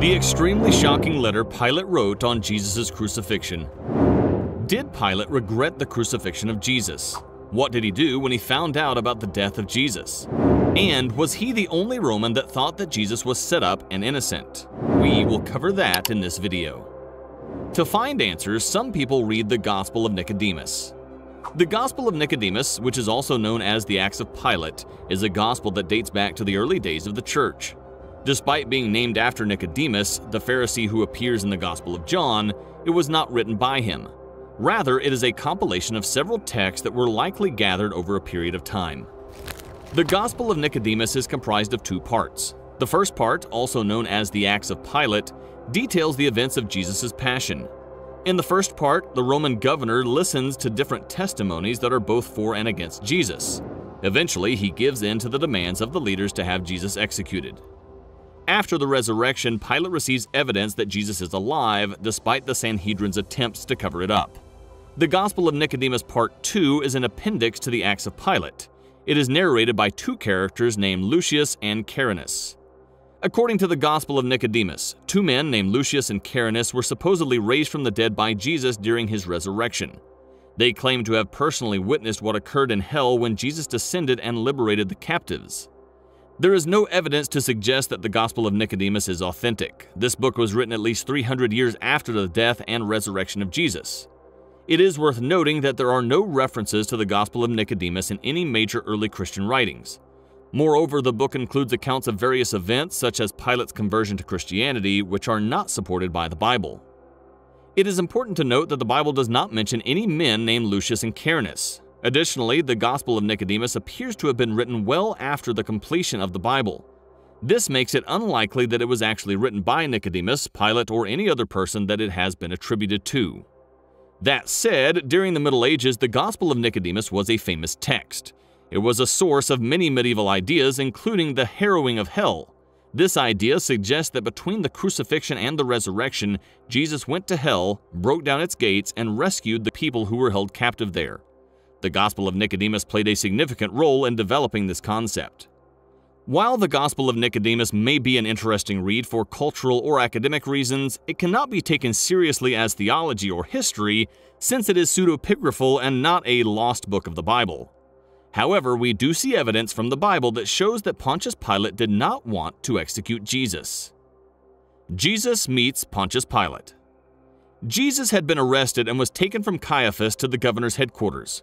The extremely shocking letter Pilate wrote on Jesus' crucifixion. Did Pilate regret the crucifixion of Jesus? What did he do when he found out about the death of Jesus? And was he the only Roman that thought that Jesus was set up and innocent? We will cover that in this video. To find answers, some people read the Gospel of Nicodemus. The Gospel of Nicodemus, which is also known as the Acts of Pilate, is a gospel that dates back to the early days of the church. Despite being named after Nicodemus, the Pharisee who appears in the Gospel of John, it was not written by him. Rather, it is a compilation of several texts that were likely gathered over a period of time. The Gospel of Nicodemus is comprised of two parts. The first part, also known as the Acts of Pilate, details the events of Jesus' passion. In the first part, the Roman governor listens to different testimonies that are both for and against Jesus. Eventually, he gives in to the demands of the leaders to have Jesus executed. After the resurrection, Pilate receives evidence that Jesus is alive, despite the Sanhedrin's attempts to cover it up. The Gospel of Nicodemus Part 2 is an appendix to the Acts of Pilate. It is narrated by two characters named Lucius and Carinus. According to the Gospel of Nicodemus, two men named Lucius and Carinus were supposedly raised from the dead by Jesus during his resurrection. They claim to have personally witnessed what occurred in hell when Jesus descended and liberated the captives. There is no evidence to suggest that the Gospel of Nicodemus is authentic. This book was written at least 300 years after the death and resurrection of Jesus. It is worth noting that there are no references to the Gospel of Nicodemus in any major early Christian writings. Moreover, the book includes accounts of various events, such as Pilate's conversion to Christianity, which are not supported by the Bible. It is important to note that the Bible does not mention any men named Lucius and Carinus. Additionally, the Gospel of Nicodemus appears to have been written well after the completion of the Bible. This makes it unlikely that it was actually written by Nicodemus, Pilate, or any other person that it has been attributed to. That said, during the Middle Ages, the Gospel of Nicodemus was a famous text. It was a source of many medieval ideas, including the harrowing of hell. This idea suggests that between the crucifixion and the resurrection, Jesus went to hell, broke down its gates, and rescued the people who were held captive there. The Gospel of Nicodemus played a significant role in developing this concept. While the Gospel of Nicodemus may be an interesting read for cultural or academic reasons, it cannot be taken seriously as theology or history since it is pseudepigraphal and not a lost book of the Bible. However, we do see evidence from the Bible that shows that Pontius Pilate did not want to execute Jesus. Jesus meets Pontius Pilate. Jesus had been arrested and was taken from Caiaphas to the governor's headquarters.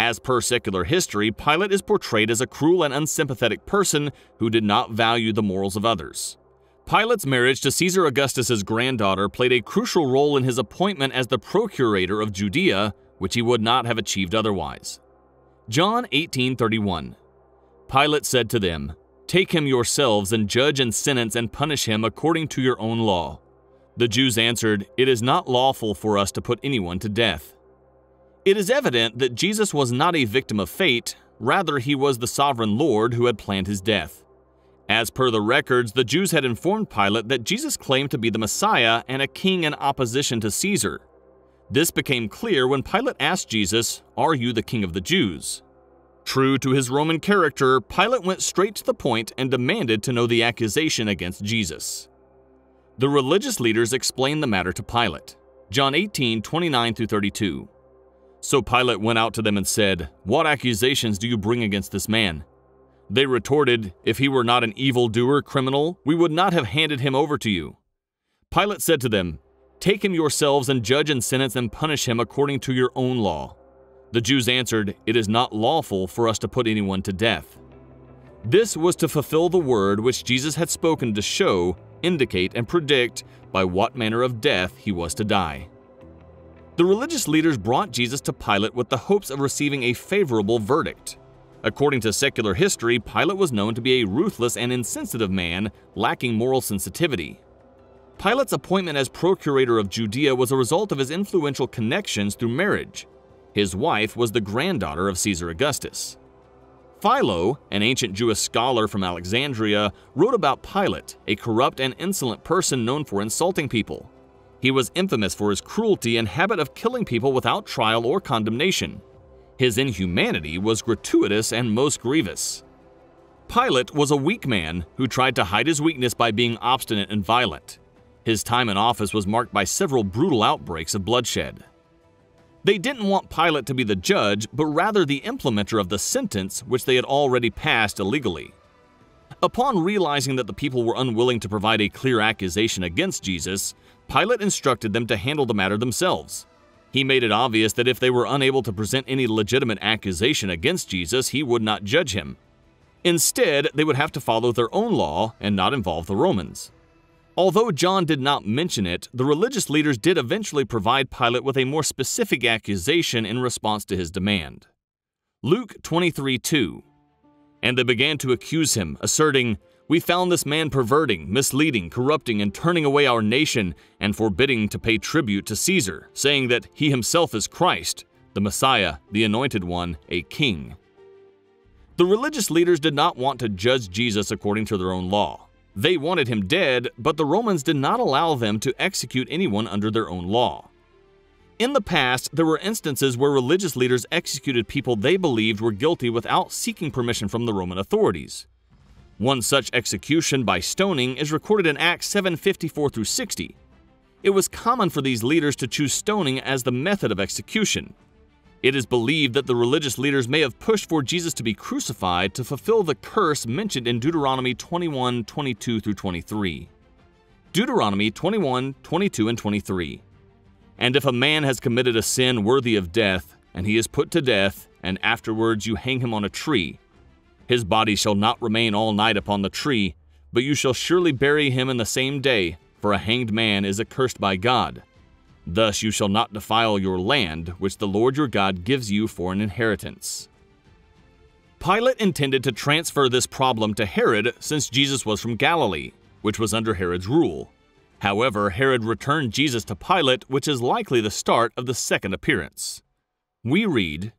As per secular history, Pilate is portrayed as a cruel and unsympathetic person who did not value the morals of others. Pilate's marriage to Caesar Augustus's granddaughter played a crucial role in his appointment as the procurator of Judea, which he would not have achieved otherwise. John 18:31 Pilate said to them, Take him yourselves and judge and sentence and punish him according to your own law. The Jews answered, It is not lawful for us to put anyone to death. It is evident that Jesus was not a victim of fate, rather, he was the sovereign Lord who had planned his death. As per the records, the Jews had informed Pilate that Jesus claimed to be the Messiah and a king in opposition to Caesar. This became clear when Pilate asked Jesus, Are you the king of the Jews? True to his Roman character, Pilate went straight to the point and demanded to know the accusation against Jesus. The religious leaders explained the matter to Pilate. John 18, 29 32. So Pilate went out to them and said, What accusations do you bring against this man? They retorted, If he were not an evildoer criminal, we would not have handed him over to you. Pilate said to them, Take him yourselves and judge and sentence and punish him according to your own law. The Jews answered, It is not lawful for us to put anyone to death. This was to fulfill the word which Jesus had spoken to show, indicate, and predict by what manner of death he was to die. The religious leaders brought Jesus to Pilate with the hopes of receiving a favorable verdict. According to secular history, Pilate was known to be a ruthless and insensitive man, lacking moral sensitivity. Pilate's appointment as procurator of Judea was a result of his influential connections through marriage. His wife was the granddaughter of Caesar Augustus. Philo, an ancient Jewish scholar from Alexandria, wrote about Pilate, a corrupt and insolent person known for insulting people. He was infamous for his cruelty and habit of killing people without trial or condemnation. His inhumanity was gratuitous and most grievous. Pilate was a weak man who tried to hide his weakness by being obstinate and violent. His time in office was marked by several brutal outbreaks of bloodshed. They didn't want Pilate to be the judge, but rather the implementer of the sentence which they had already passed illegally. Upon realizing that the people were unwilling to provide a clear accusation against Jesus, Pilate instructed them to handle the matter themselves. He made it obvious that if they were unable to present any legitimate accusation against Jesus, he would not judge him. Instead, they would have to follow their own law and not involve the Romans. Although John did not mention it, the religious leaders did eventually provide Pilate with a more specific accusation in response to his demand. Luke 23 2 And they began to accuse him, asserting, We found this man perverting, misleading, corrupting, and turning away our nation, and forbidding to pay tribute to Caesar, saying that he himself is Christ, the Messiah, the Anointed One, a king. The religious leaders did not want to judge Jesus according to their own law. They wanted him dead, but the Romans did not allow them to execute anyone under their own law. In the past, there were instances where religious leaders executed people they believed were guilty without seeking permission from the Roman authorities. One such execution by stoning is recorded in Acts 7:54 through 60. It was common for these leaders to choose stoning as the method of execution, it is believed that the religious leaders may have pushed for Jesus to be crucified to fulfill the curse mentioned in Deuteronomy 21 22 through 23. Deuteronomy 21 22 and 23. And if a man has committed a sin worthy of death, and he is put to death, and afterwards you hang him on a tree, his body shall not remain all night upon the tree, but you shall surely bury him in the same day, for a hanged man is accursed by God. Thus you shall not defile your land, which the Lord your God gives you for an inheritance. Pilate intended to transfer this problem to Herod since Jesus was from Galilee, which was under Herod's rule. However, Herod returned Jesus to Pilate, which is likely the start of the second appearance. We read,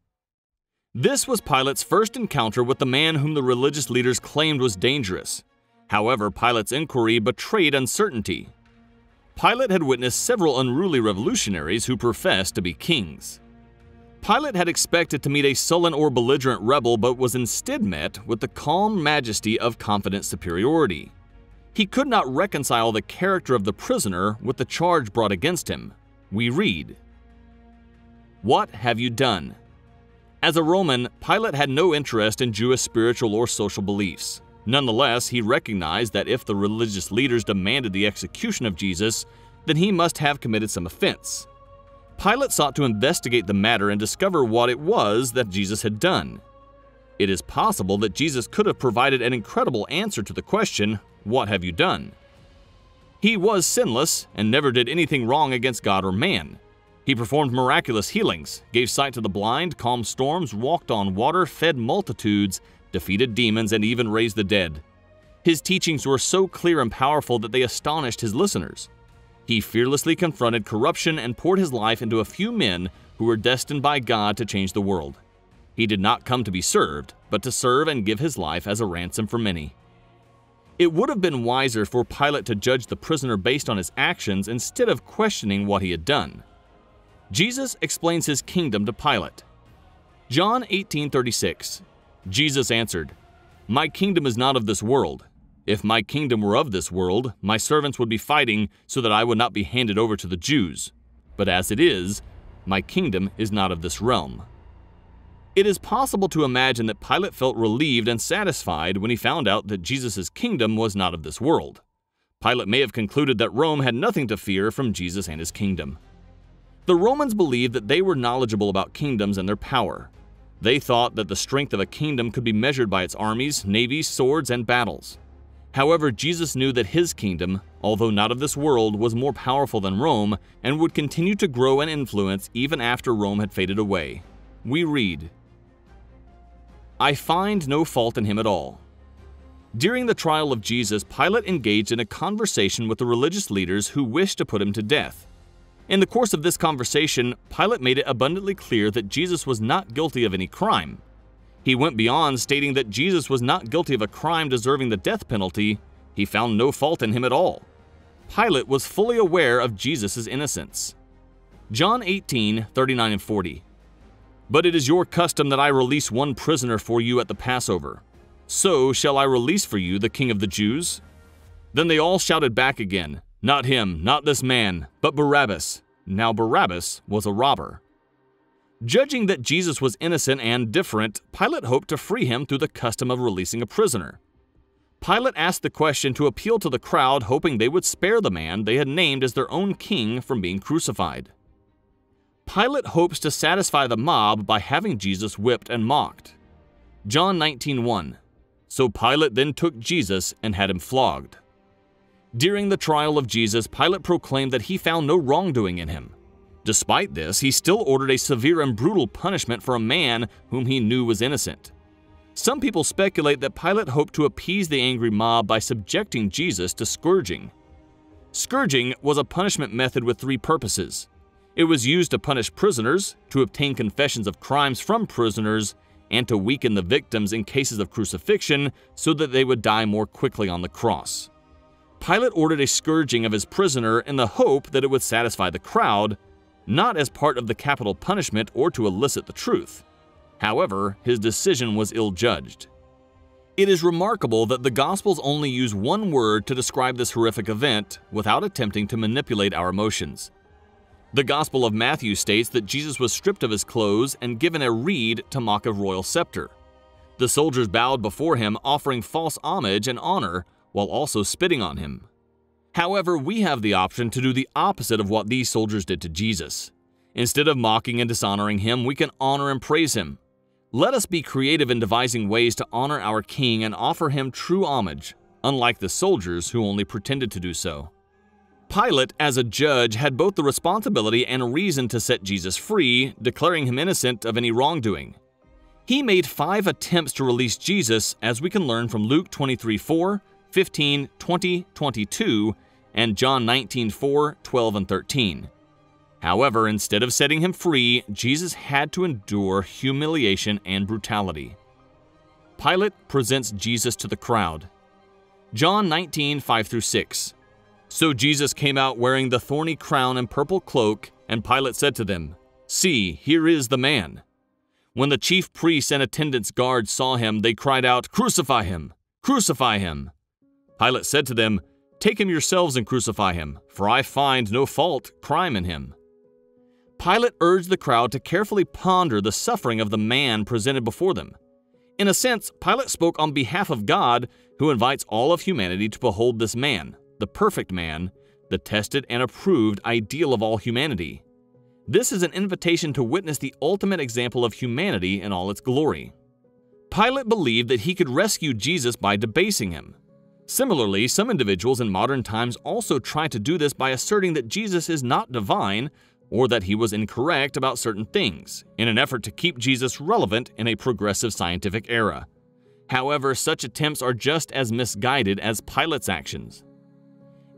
This was Pilate's first encounter with the man whom the religious leaders claimed was dangerous. However, Pilate's inquiry betrayed uncertainty. Pilate had witnessed several unruly revolutionaries who professed to be kings. Pilate had expected to meet a sullen or belligerent rebel but was instead met with the calm majesty of confident superiority. He could not reconcile the character of the prisoner with the charge brought against him. We read, What have you done? As a Roman, Pilate had no interest in Jewish spiritual or social beliefs. Nonetheless, he recognized that if the religious leaders demanded the execution of Jesus, then he must have committed some offense. Pilate sought to investigate the matter and discover what it was that Jesus had done. It is possible that Jesus could have provided an incredible answer to the question, What have you done? He was sinless and never did anything wrong against God or man. He performed miraculous healings, gave sight to the blind, calmed storms, walked on water, fed multitudes, defeated demons, and even raised the dead. His teachings were so clear and powerful that they astonished his listeners. He fearlessly confronted corruption and poured his life into a few men who were destined by God to change the world. He did not come to be served, but to serve and give his life as a ransom for many. It would have been wiser for Pilate to judge the prisoner based on his actions instead of questioning what he had done. Jesus explains his kingdom to Pilate. John 18:36 Jesus answered, My kingdom is not of this world. If my kingdom were of this world, my servants would be fighting so that I would not be handed over to the Jews. But as it is, my kingdom is not of this realm. It is possible to imagine that Pilate felt relieved and satisfied when he found out that Jesus' kingdom was not of this world. Pilate may have concluded that Rome had nothing to fear from Jesus and his kingdom. The Romans believed that they were knowledgeable about kingdoms and their power, they thought that the strength of a kingdom could be measured by its armies, navies, swords, and battles. However, Jesus knew that his kingdom, although not of this world, was more powerful than Rome and would continue to grow and influence even after Rome had faded away. We read, I find no fault in him at all. During the trial of Jesus, Pilate engaged in a conversation with the religious leaders who wished to put him to death. In the course of this conversation, Pilate made it abundantly clear that Jesus was not guilty of any crime. He went beyond stating that Jesus was not guilty of a crime deserving the death penalty, he found no fault in him at all. Pilate was fully aware of Jesus' innocence. John 18, 39 and 40. But it is your custom that I release one prisoner for you at the Passover. So shall I release for you the king of the Jews? Then they all shouted back again, Not him, not this man, but Barabbas. Now Barabbas was a robber. Judging that Jesus was innocent and different, Pilate hoped to free him through the custom of releasing a prisoner. Pilate asked the question to appeal to the crowd, hoping they would spare the man they had named as their own king from being crucified. Pilate hopes to satisfy the mob by having Jesus whipped and mocked. John 19:1 So Pilate then took Jesus and had him flogged. During the trial of Jesus, Pilate proclaimed that he found no wrongdoing in him. Despite this, he still ordered a severe and brutal punishment for a man whom he knew was innocent. Some people speculate that Pilate hoped to appease the angry mob by subjecting Jesus to scourging. Scourging was a punishment method with three purposes. It was used to punish prisoners, to obtain confessions of crimes from prisoners, and to weaken the victims in cases of crucifixion so that they would die more quickly on the cross. Pilate ordered a scourging of his prisoner in the hope that it would satisfy the crowd, not as part of the capital punishment or to elicit the truth. However, his decision was ill judged. It is remarkable that the Gospels only use one word to describe this horrific event without attempting to manipulate our emotions. The Gospel of Matthew states that Jesus was stripped of his clothes and given a reed to mock a royal scepter. The soldiers bowed before him, offering false homage and honor while also spitting on him. However, we have the option to do the opposite of what these soldiers did to Jesus. Instead of mocking and dishonoring him, we can honor and praise him. Let us be creative in devising ways to honor our king and offer him true homage, unlike the soldiers who only pretended to do so. Pilate, as a judge, had both the responsibility and reason to set Jesus free, declaring him innocent of any wrongdoing. He made five attempts to release Jesus, as we can learn from Luke 23 4, 15, 20, 22, and John 19, 4, 12, and 13. However, instead of setting him free, Jesus had to endure humiliation and brutality. Pilate presents Jesus to the crowd. John 19, 5 through 6. So Jesus came out wearing the thorny crown and purple cloak, and Pilate said to them, See, here is the man. When the chief priests and attendants guards saw him, they cried out, Crucify him! Crucify him! Pilate said to them, Take him yourselves and crucify him, for I find no fault, crime in him. Pilate urged the crowd to carefully ponder the suffering of the man presented before them. In a sense, Pilate spoke on behalf of God, who invites all of humanity to behold this man, the perfect man, the tested and approved ideal of all humanity. This is an invitation to witness the ultimate example of humanity in all its glory. Pilate believed that he could rescue Jesus by debasing him, Similarly, some individuals in modern times also try to do this by asserting that Jesus is not divine or that he was incorrect about certain things, in an effort to keep Jesus relevant in a progressive scientific era. However, such attempts are just as misguided as Pilate's actions.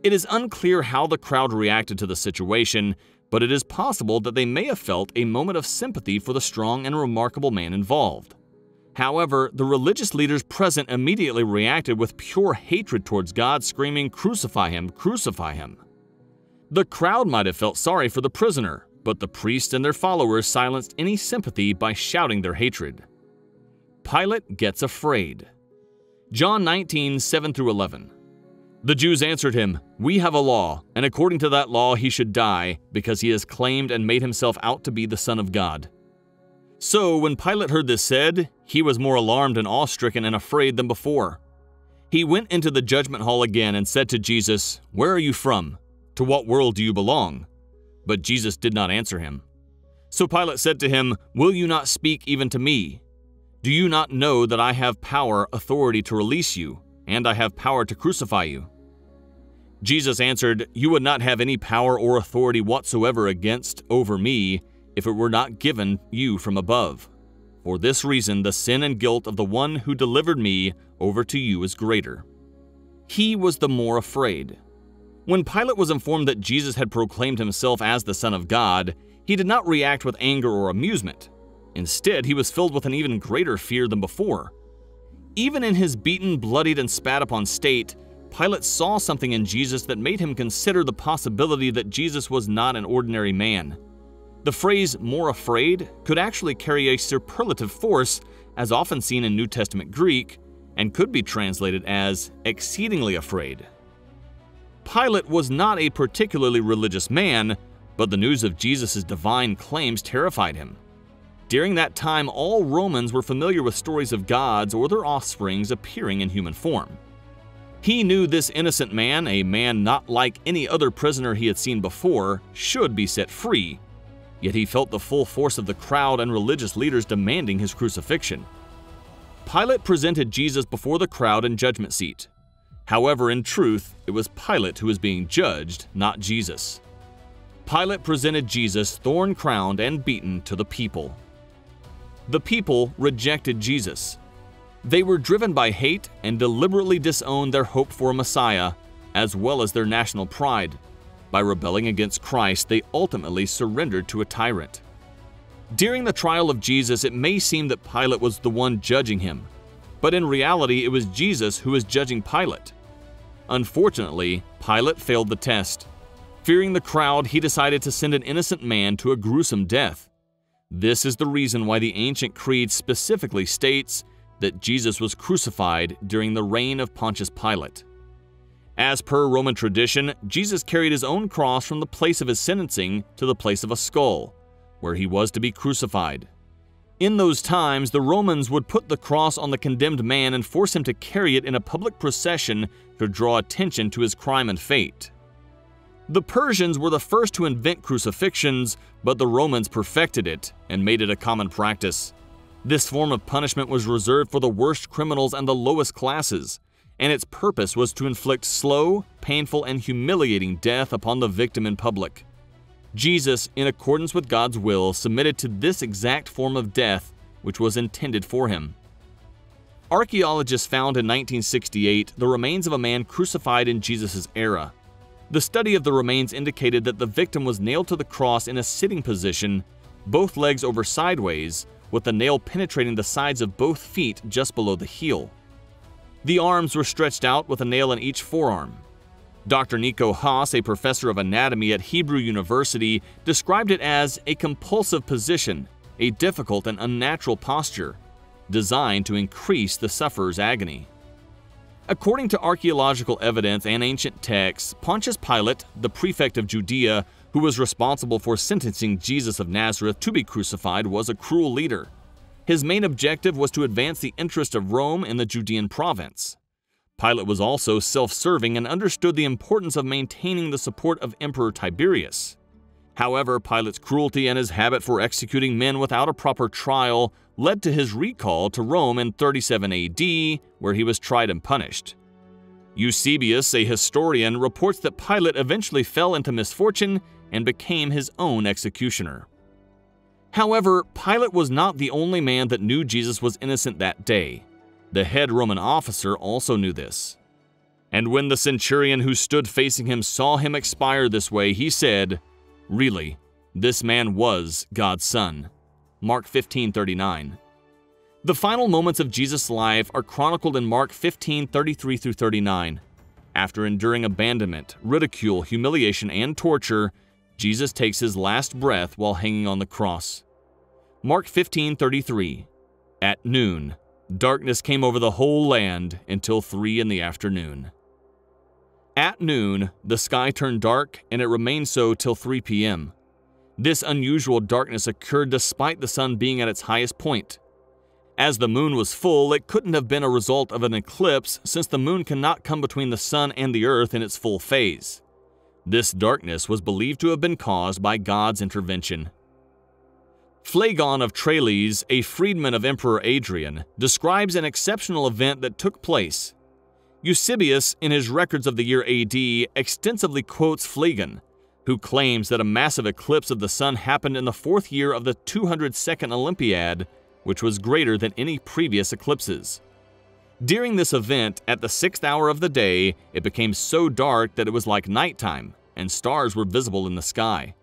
It is unclear how the crowd reacted to the situation, but it is possible that they may have felt a moment of sympathy for the strong and remarkable man involved. However, the religious leaders present immediately reacted with pure hatred towards God, screaming, Crucify him, crucify him. The crowd might have felt sorry for the prisoner, but the priests and their followers silenced any sympathy by shouting their hatred. Pilate gets afraid. John 19, 7 through 11. The Jews answered him, We have a law, and according to that law he should die, because he has claimed and made himself out to be the Son of God. So, when Pilate heard this said, he was more alarmed and awestricken and afraid than before. He went into the judgment hall again and said to Jesus, Where are you from? To what world do you belong? But Jesus did not answer him. So Pilate said to him, Will you not speak even to me? Do you not know that I have power, authority to release you, and I have power to crucify you? Jesus answered, You would not have any power or authority whatsoever against over me if it were not given you from above. For this reason, the sin and guilt of the one who delivered me over to you is greater. He was the more afraid. When Pilate was informed that Jesus had proclaimed himself as the Son of God, he did not react with anger or amusement. Instead, he was filled with an even greater fear than before. Even in his beaten, bloodied, and spat upon state, Pilate saw something in Jesus that made him consider the possibility that Jesus was not an ordinary man. The phrase more afraid could actually carry a superlative force, as often seen in New Testament Greek, and could be translated as exceedingly afraid. Pilate was not a particularly religious man, but the news of Jesus' divine claims terrified him. During that time, all Romans were familiar with stories of gods or their offsprings appearing in human form. He knew this innocent man, a man not like any other prisoner he had seen before, should be set free, yet he felt the full force of the crowd and religious leaders demanding his crucifixion. Pilate presented Jesus before the crowd and judgment seat. However, in truth, it was Pilate who was being judged, not Jesus. Pilate presented Jesus thorn crowned and beaten to the people. The people rejected Jesus. They were driven by hate and deliberately disowned their hope for a Messiah, as well as their national pride. By rebelling against Christ, they ultimately surrendered to a tyrant. During the trial of Jesus, it may seem that Pilate was the one judging him, but in reality, it was Jesus who was judging Pilate. Unfortunately, Pilate failed the test. Fearing the crowd, he decided to send an innocent man to a gruesome death. This is the reason why the ancient creed specifically states that Jesus was crucified during the reign of Pontius Pilate. As per Roman tradition, Jesus carried his own cross from the place of his sentencing to the place of a skull, where he was to be crucified. In those times, the Romans would put the cross on the condemned man and force him to carry it in a public procession to draw attention to his crime and fate. The Persians were the first to invent crucifixions, but the Romans perfected it and made it a common practice. This form of punishment was reserved for the worst criminals and the lowest classes, and its purpose was to inflict slow, painful, and humiliating death upon the victim in public. Jesus, in accordance with God's will, submitted to this exact form of death which was intended for him. Archaeologists found in 1968 the remains of a man crucified in Jesus' era. The study of the remains indicated that the victim was nailed to the cross in a sitting position, both legs over sideways, with the nail penetrating the sides of both feet just below the heel. The arms were stretched out with a nail in each forearm, Dr. Nicu Haas, a professor of anatomy at Hebrew University, described it as a compulsive position, a difficult and unnatural posture, designed to increase the sufferer's agony. According to archaeological evidence and ancient texts, Pontius Pilate, the prefect of Judea, who was responsible for sentencing Jesus of Nazareth to be crucified, was a cruel leader. His main objective was to advance the interest of Rome in the Judean province. Pilate was also self-serving and understood the importance of maintaining the support of Emperor Tiberius. However, Pilate's cruelty and his habit for executing men without a proper trial led to his recall to Rome in 37 AD, where he was tried and punished. Eusebius, a historian, reports that Pilate eventually fell into misfortune and became his own executioner. However, Pilate was not the only man that knew Jesus was innocent that day. The head Roman officer also knew this. And when the centurion who stood facing him saw him expire this way, he said, Really, this man was God's son. Mark 15:39. The final moments of Jesus' life are chronicled in Mark 15:33 through 39. After enduring abandonment, ridicule, humiliation, and torture, Jesus takes his last breath while hanging on the cross. Mark 15:33. At noon, Darkness came over the whole land until 3 in the afternoon. At noon, the sky turned dark and it remained so till 3 p.m. This unusual darkness occurred despite the sun being at its highest point. As the moon was full, it couldn't have been a result of an eclipse since the moon cannot come between the sun and the earth in its full phase. This darkness was believed to have been caused by God's intervention. Phlegon of Tralles, a freedman of Emperor Adrian, describes an exceptional event that took place. Eusebius, in his records of the year AD, extensively quotes Phlegon, who claims that a massive eclipse of the sun happened in the fourth year of the 202nd Olympiad, which was greater than any previous eclipses. During this event, at the sixth hour of the day, it became so dark that it was like nighttime, and stars were visible in the sky.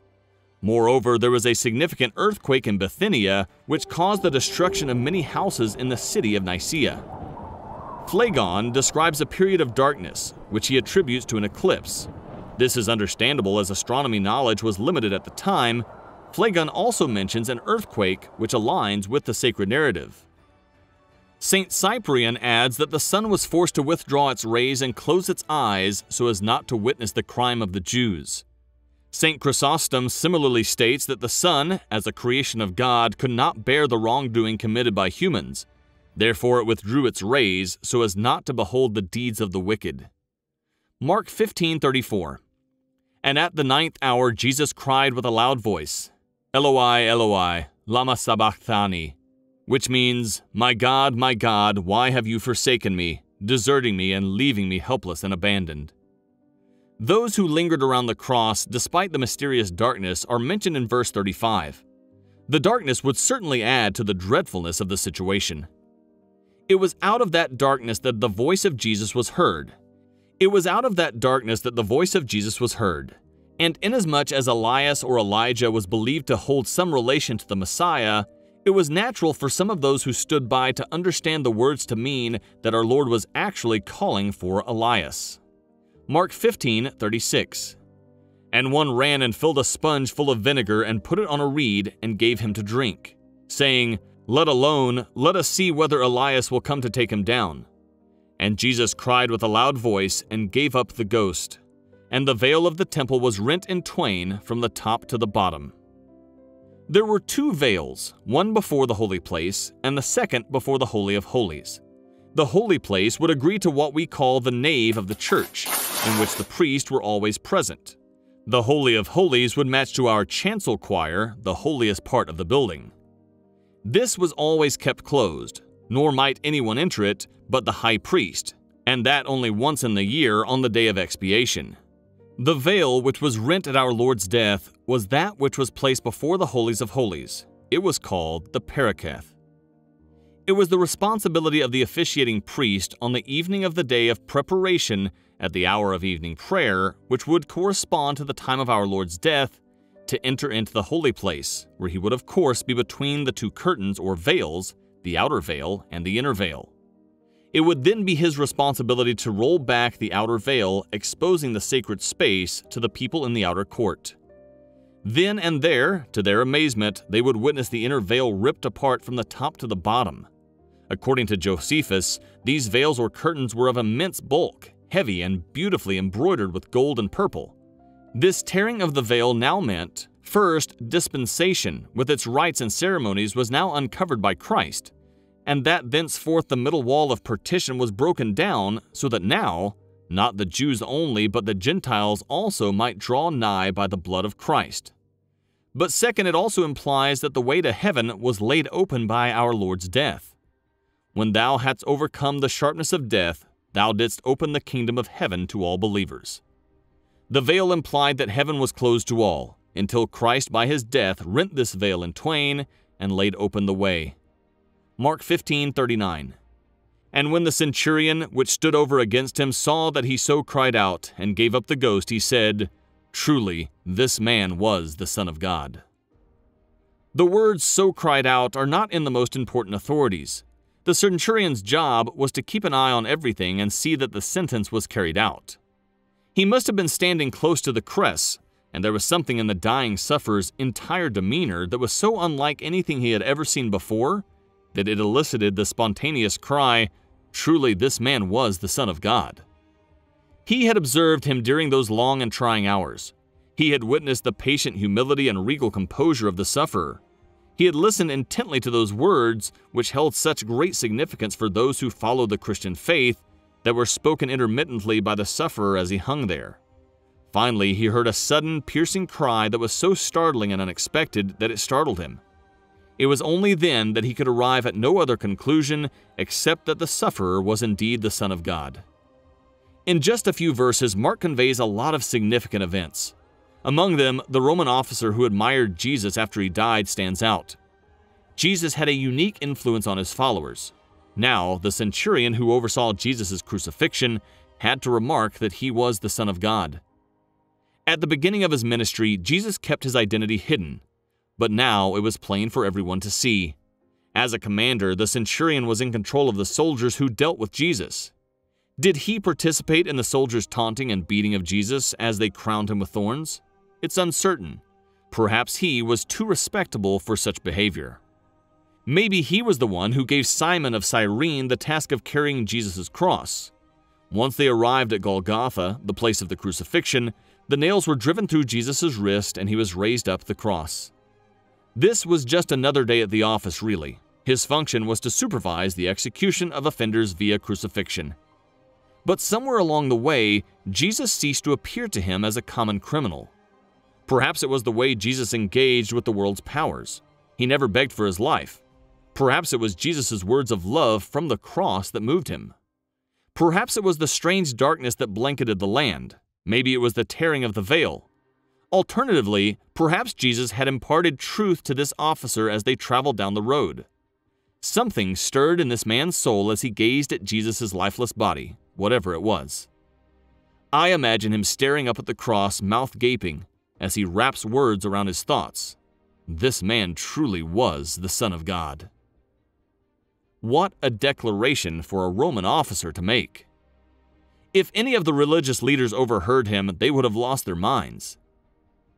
Moreover, there was a significant earthquake in Bithynia, which caused the destruction of many houses in the city of Nicaea. Phlegon describes a period of darkness, which he attributes to an eclipse. This is understandable as astronomy knowledge was limited at the time. Phlegon also mentions an earthquake, which aligns with the sacred narrative. St. Cyprian adds that the sun was forced to withdraw its rays and close its eyes so as not to witness the crime of the Jews. St. Chrysostom similarly states that the sun, as a creation of God, could not bear the wrongdoing committed by humans. Therefore it withdrew its rays so as not to behold the deeds of the wicked. Mark 15:34 And at the ninth hour Jesus cried with a loud voice, Eloi, Eloi, lama sabachthani, which means, My God, my God, why have you forsaken me, deserting me and leaving me helpless and abandoned? Those who lingered around the cross despite the mysterious darkness are mentioned in verse 35. The darkness would certainly add to the dreadfulness of the situation. It was out of that darkness that the voice of Jesus was heard. It was out of that darkness that the voice of Jesus was heard. And inasmuch as Elias or Elijah was believed to hold some relation to the Messiah, it was natural for some of those who stood by to understand the words to mean that our Lord was actually calling for Elias. Mark 15, 36. And one ran and filled a sponge full of vinegar and put it on a reed and gave him to drink, saying, Let alone, let us see whether Elias will come to take him down. And Jesus cried with a loud voice and gave up the ghost. And the veil of the temple was rent in twain from the top to the bottom. There were two veils, one before the holy place and the second before the Holy of Holies. The holy place would agree to what we call the nave of the church, in which the priests were always present. The Holy of Holies would match to our chancel choir, the holiest part of the building. This was always kept closed, nor might anyone enter it but the high priest, and that only once in the year on the day of expiation. The veil which was rent at our Lord's death was that which was placed before the holies of holies. It was called the paroketh. It was the responsibility of the officiating priest on the evening of the day of preparation at the hour of evening prayer, which would correspond to the time of our Lord's death, to enter into the holy place, where he would of course be between the two curtains or veils, the outer veil and the inner veil. It would then be his responsibility to roll back the outer veil, exposing the sacred space to the people in the outer court. Then and there, to their amazement, they would witness the inner veil ripped apart from the top to the bottom. According to Josephus, these veils or curtains were of immense bulk, heavy and beautifully embroidered with gold and purple. This tearing of the veil now meant, first, dispensation, with its rites and ceremonies, was now uncovered by Christ and that thenceforth the middle wall of partition was broken down, so that now, not the Jews only, but the Gentiles also might draw nigh by the blood of Christ. But second, it also implies that the way to heaven was laid open by our Lord's death. When thou hadst overcome the sharpness of death, thou didst open the kingdom of heaven to all believers. The veil implied that heaven was closed to all, until Christ by his death rent this veil in twain and laid open the way. Mark 15:39. And when the centurion which stood over against him saw that he so cried out and gave up the ghost, he said, Truly, this man was the Son of God. The words so cried out are not in the most important authorities. The centurion's job was to keep an eye on everything and see that the sentence was carried out. He must have been standing close to the cress, and there was something in the dying sufferer's entire demeanor that was so unlike anything he had ever seen before that it elicited the spontaneous cry, Truly, this man was the Son of God. He had observed him during those long and trying hours. He had witnessed the patient humility and regal composure of the sufferer. He had listened intently to those words, which held such great significance for those who followed the Christian faith, that were spoken intermittently by the sufferer as he hung there. Finally, he heard a sudden, piercing cry that was so startling and unexpected that it startled him. It was only then that he could arrive at no other conclusion except that the sufferer was indeed the Son of God. In just a few verses, Mark conveys a lot of significant events. Among them, the Roman officer who admired Jesus after he died stands out. Jesus had a unique influence on his followers. Now, the centurion who oversaw Jesus' crucifixion had to remark that he was the Son of God. At the beginning of his ministry, Jesus kept his identity hidden, but now it was plain for everyone to see. As a commander, the centurion was in control of the soldiers who dealt with Jesus. Did he participate in the soldiers' taunting and beating of Jesus as they crowned him with thorns? It's uncertain. Perhaps he was too respectable for such behavior. Maybe he was the one who gave Simon of Cyrene the task of carrying Jesus' cross. Once they arrived at Golgotha, the place of the crucifixion, the nails were driven through Jesus' wrist and he was raised up the cross. This was just another day at the office, really. His function was to supervise the execution of offenders via crucifixion. But somewhere along the way, Jesus ceased to appear to him as a common criminal. Perhaps it was the way Jesus engaged with the world's powers. He never begged for his life. Perhaps it was Jesus' words of love from the cross that moved him. Perhaps it was the strange darkness that blanketed the land. Maybe it was the tearing of the veil. Alternatively, perhaps Jesus had imparted truth to this officer as they traveled down the road. Something stirred in this man's soul as he gazed at Jesus' lifeless body, whatever it was. I imagine him staring up at the cross, mouth gaping, as he wraps words around his thoughts. This man truly was the Son of God. What a declaration for a Roman officer to make! If any of the religious leaders overheard him, they would have lost their minds.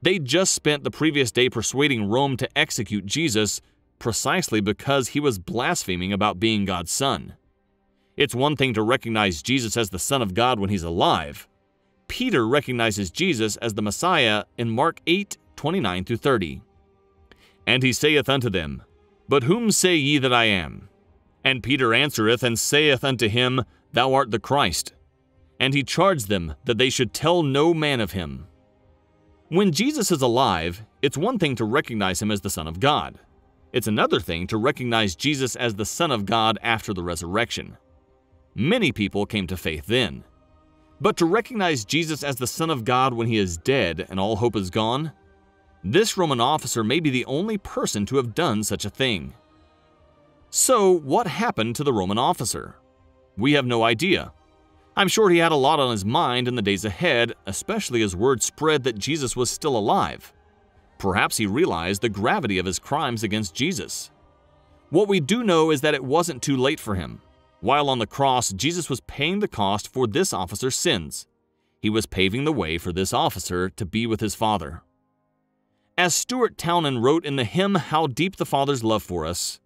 They'd just spent the previous day persuading Rome to execute Jesus precisely because he was blaspheming about being God's son. It's one thing to recognize Jesus as the Son of God when he's alive. Peter recognizes Jesus as the Messiah in Mark 8 29 30. And he saith unto them, But whom say ye that I am? And Peter answereth and saith unto him, Thou art the Christ. And he charged them that they should tell no man of him. When Jesus is alive, it's one thing to recognize him as the Son of God. It's another thing to recognize Jesus as the Son of God after the resurrection. Many people came to faith then. But to recognize Jesus as the Son of God when he is dead and all hope is gone, this Roman officer may be the only person to have done such a thing. So, what happened to the Roman officer? We have no idea. I'm sure he had a lot on his mind in the days ahead, especially as word spread that Jesus was still alive. Perhaps he realized the gravity of his crimes against Jesus. What we do know is that it wasn't too late for him. While on the cross, Jesus was paying the cost for this officer's sins. He was paving the way for this officer to be with his Father. As Stuart Townend wrote in the hymn How Deep the Father's Love for Us,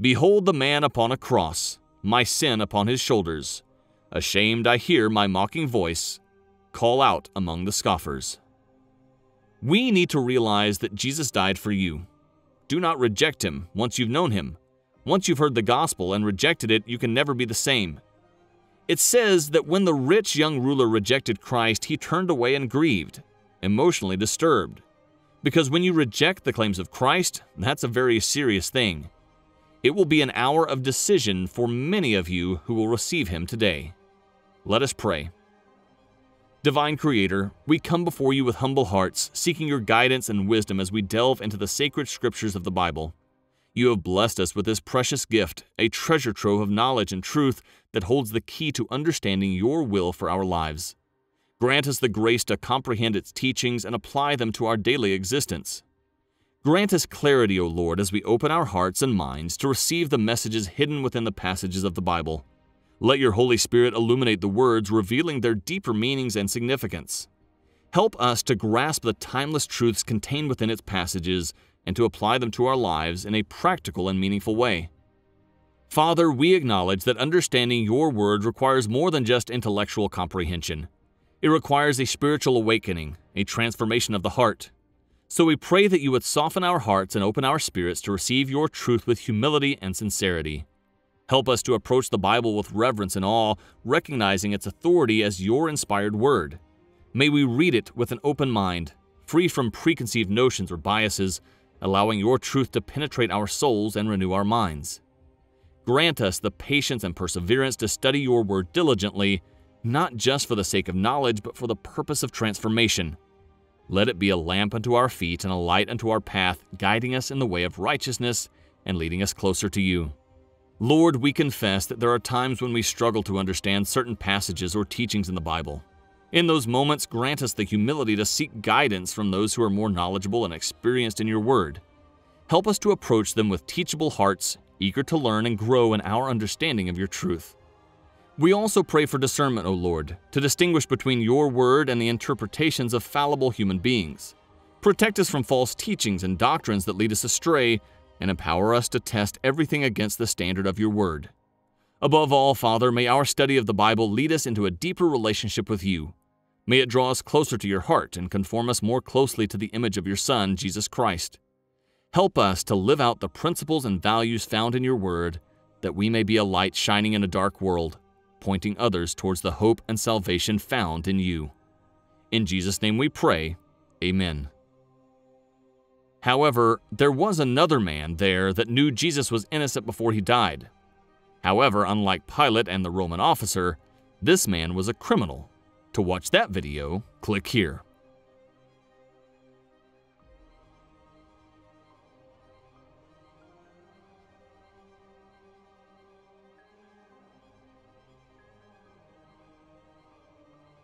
Behold the man upon a cross, my sin upon his shoulders. Ashamed, I hear my mocking voice call out among the scoffers. We need to realize that Jesus died for you. Do not reject him once you've known him. Once you've heard the gospel and rejected it, you can never be the same. It says that when the rich young ruler rejected Christ, he turned away and grieved, emotionally disturbed. Because when you reject the claims of Christ, that's a very serious thing. It will be an hour of decision for many of you who will receive Him today. Let us pray. Divine Creator, we come before you with humble hearts, seeking your guidance and wisdom as we delve into the sacred scriptures of the Bible. You have blessed us with this precious gift, a treasure trove of knowledge and truth that holds the key to understanding your will for our lives. Grant us the grace to comprehend its teachings and apply them to our daily existence. Grant us clarity, O Lord, as we open our hearts and minds to receive the messages hidden within the passages of the Bible. Let your Holy Spirit illuminate the words, revealing their deeper meanings and significance. Help us to grasp the timeless truths contained within its passages and to apply them to our lives in a practical and meaningful way. Father, we acknowledge that understanding your word requires more than just intellectual comprehension. It requires a spiritual awakening, a transformation of the heart, so we pray that you would soften our hearts and open our spirits to receive your truth with humility and sincerity. Help us to approach the Bible with reverence and awe, recognizing its authority as your inspired word. May we read it with an open mind, free from preconceived notions or biases, allowing your truth to penetrate our souls and renew our minds. Grant us the patience and perseverance to study your word diligently, not just for the sake of knowledge, but for the purpose of transformation. Let it be a lamp unto our feet and a light unto our path, guiding us in the way of righteousness and leading us closer to you. Lord, we confess that there are times when we struggle to understand certain passages or teachings in the Bible. In those moments, grant us the humility to seek guidance from those who are more knowledgeable and experienced in your word. Help us to approach them with teachable hearts, eager to learn and grow in our understanding of your truth. We also pray for discernment, O Lord, to distinguish between your word and the interpretations of fallible human beings. Protect us from false teachings and doctrines that lead us astray, and empower us to test everything against the standard of your word. Above all, Father, may our study of the Bible lead us into a deeper relationship with you. May it draw us closer to your heart and conform us more closely to the image of your Son, Jesus Christ. Help us to live out the principles and values found in your word, that we may be a light shining in a dark world, pointing others towards the hope and salvation found in you. In Jesus' name we pray, Amen. However, there was another man there that knew Jesus was innocent before he died. However, unlike Pilate and the Roman officer, this man was a criminal. To watch that video, click here.